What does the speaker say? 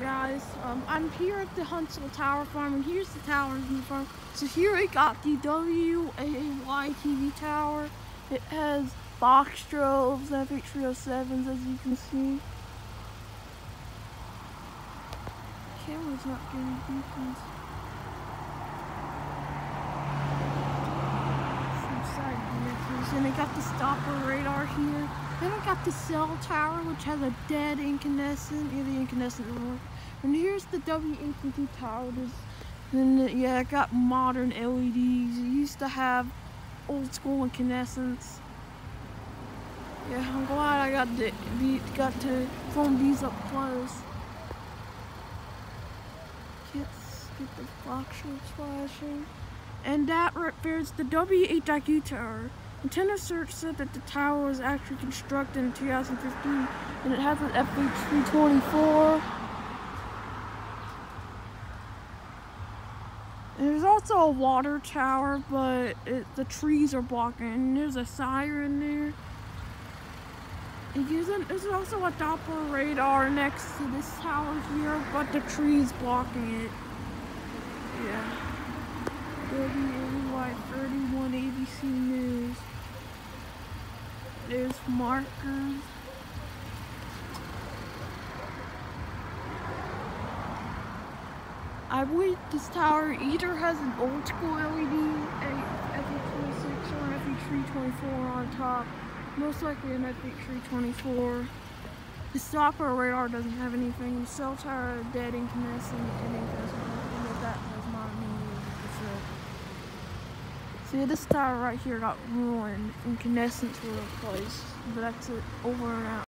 guys? Um, I'm here at the Huntsville Tower Farm, and here's the towers in the farm. So here I got the WAAY TV tower. It has box strobes, FH307s, as you can see. Camera's not getting beacons. Some side images, and I got the Doppler radar here. Got the cell tower, which has a dead incandescent. Yeah, the incandescent doesn't. And here's the WATT tower. There's, then yeah, I got modern LEDs. It used to have old school incandescents. Yeah, I'm glad I got to be, got to film these up close. Can't get the box flashing. And that right there's the WHIQ tower. Nintendo Search said that the tower was actually constructed in 2015 and it has an FH324. There's also a water tower, but it, the trees are blocking. There's a siren there. There's also a Doppler radar next to this tower here, but the tree's blocking it. Yeah. WAAY 31 ABC News. There's markers. I believe this tower either has an old school LED, a FE26 or an FE324 on top. Most likely an FE324. The Doppler radar doesn't have anything. The cell tower dead incandescent and incandescent. And that has not been used. See, this tower right here got ruined. Incandescents were replaced. But that's it. Over and out.